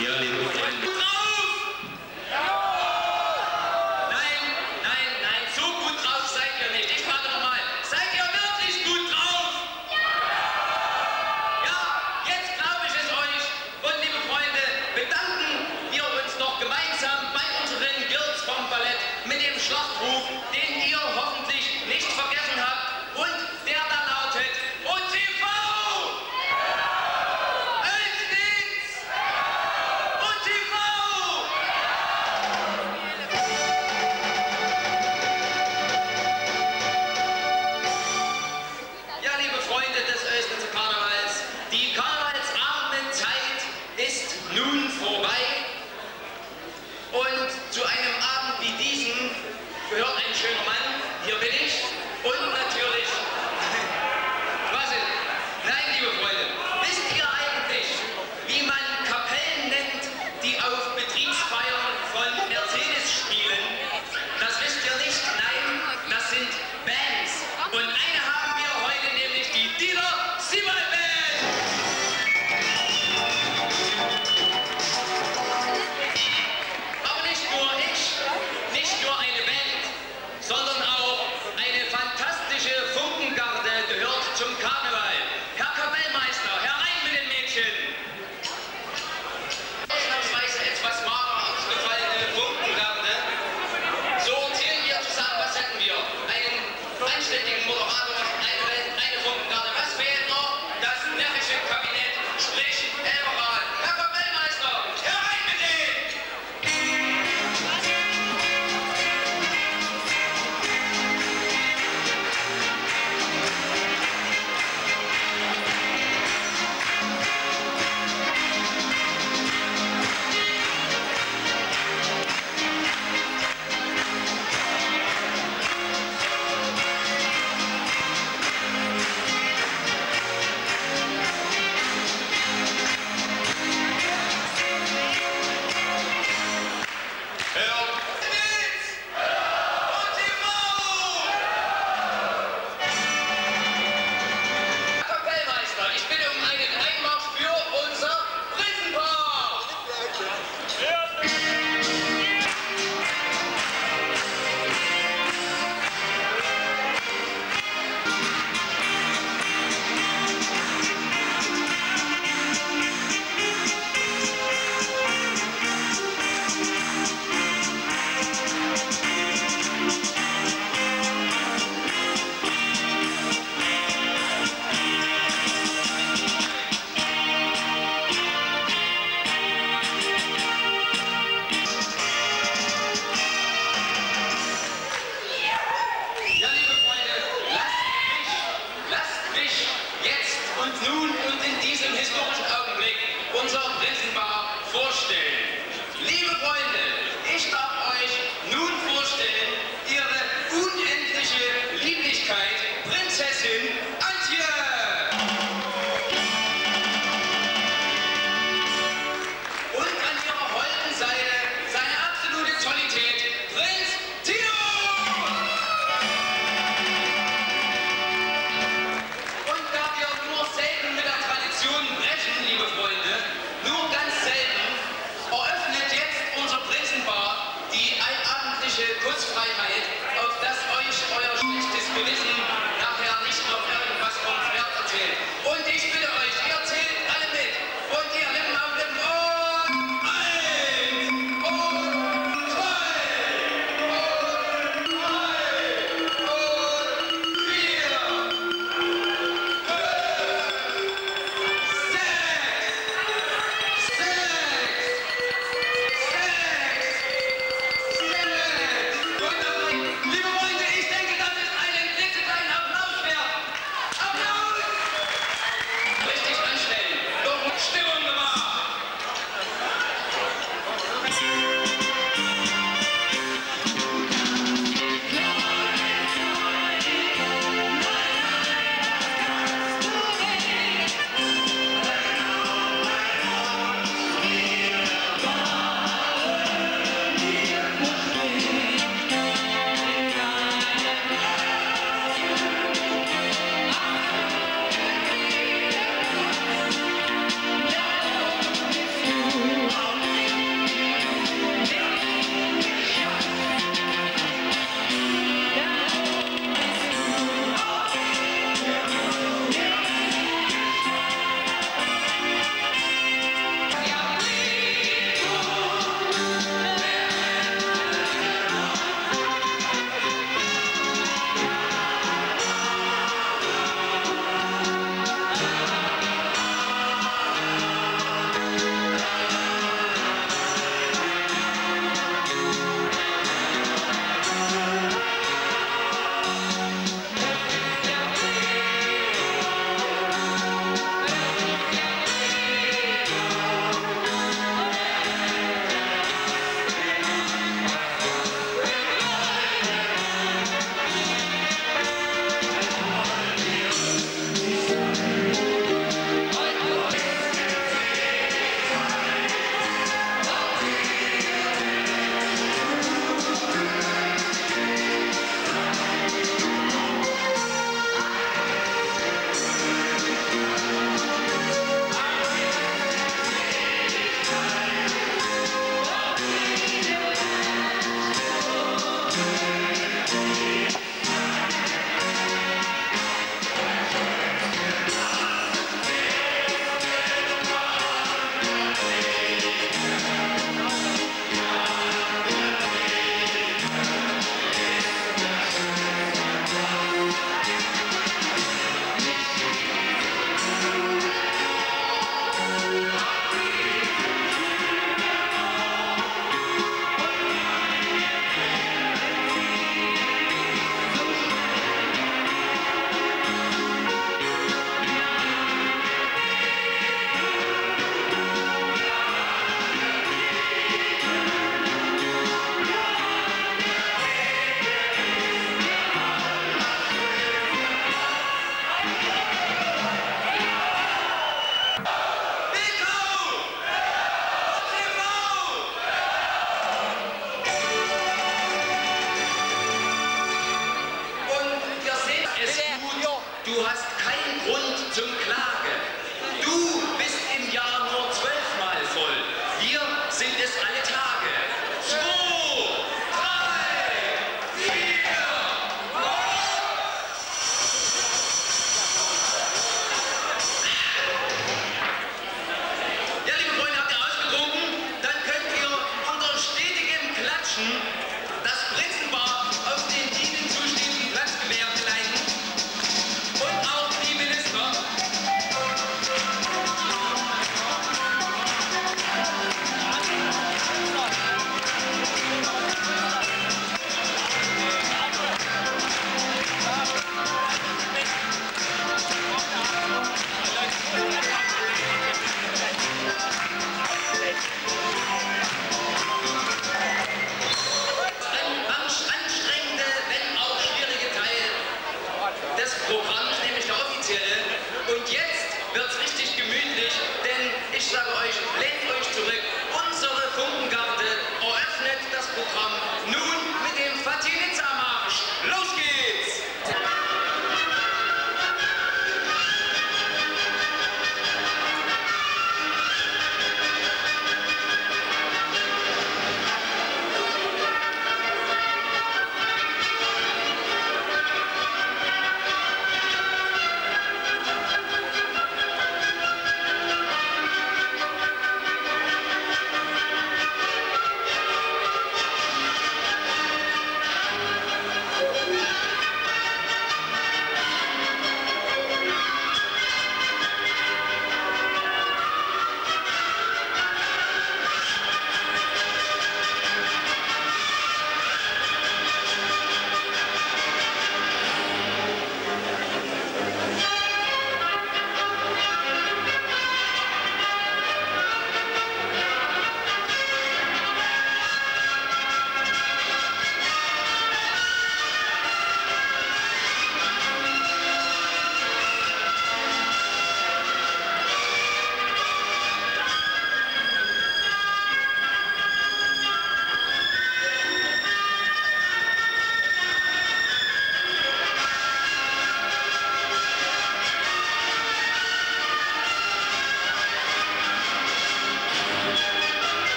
Yun, yun. Und zu einem Abend wie diesem gehört ein schöner Mann, hier bin ich, und natürlich und nun und in diesem historischen Augenblick unser Rittenbar vorstellen. Liebe Freunde,